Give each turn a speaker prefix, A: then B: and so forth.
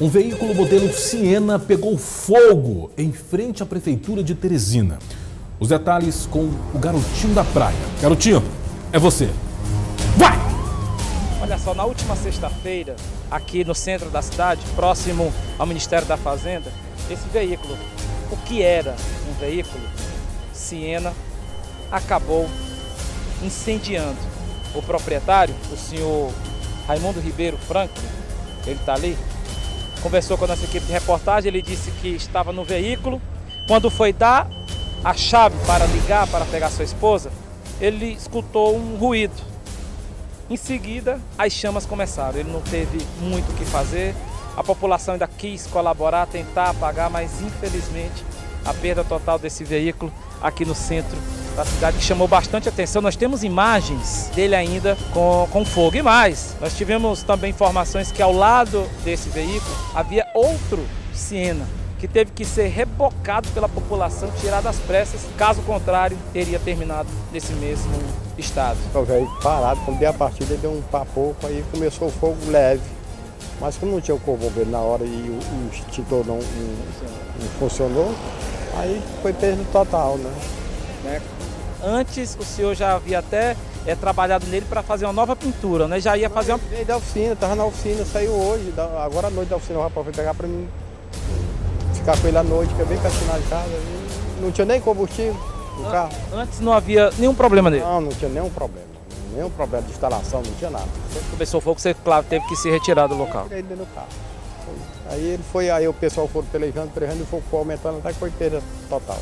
A: Um veículo modelo Siena pegou fogo em frente à prefeitura de Teresina. Os detalhes com o garotinho da praia. Garotinho, é você. Vai!
B: Olha só, na última sexta-feira, aqui no centro da cidade, próximo ao Ministério da Fazenda, esse veículo, o que era um veículo, Siena, acabou incendiando. O proprietário, o senhor Raimundo Ribeiro Franklin, ele está ali, conversou com a nossa equipe de reportagem, ele disse que estava no veículo. Quando foi dar a chave para ligar para pegar sua esposa, ele escutou um ruído. Em seguida, as chamas começaram. Ele não teve muito o que fazer. A população ainda quis colaborar, tentar apagar, mas infelizmente a perda total desse veículo aqui no centro da cidade que chamou bastante atenção. Nós temos imagens dele ainda com, com fogo. E mais, nós tivemos também informações que ao lado desse veículo havia outro Siena que teve que ser rebocado pela população, tirado às pressas, caso contrário, teria terminado nesse mesmo estado.
C: O velho parado, quando deu a partida, deu um papo, aí começou o fogo leve. Mas como não tinha o bombeiro na hora e o, o extintor não, não, não funcionou, aí foi perda total, né?
B: Né? Antes o senhor já havia até é, trabalhado nele para fazer uma nova pintura, né? Já ia fazer uma.
C: Veio da oficina, estava na oficina, saiu hoje, agora à noite da oficina o rapaz foi pegar para mim ficar com ele à noite, que é bem pertinho de casa. Não tinha nem combustível no carro.
B: Antes não havia nenhum problema nele?
C: Não, não tinha nenhum problema. Nenhum problema de instalação, não tinha nada.
B: Quando começou o fogo, você, claro, teve que se retirar do local.
C: Eu ele no carro. Aí ele foi, aí o pessoal foi pelejando, pelejando e o fogo foi aumentando até que foi perda total.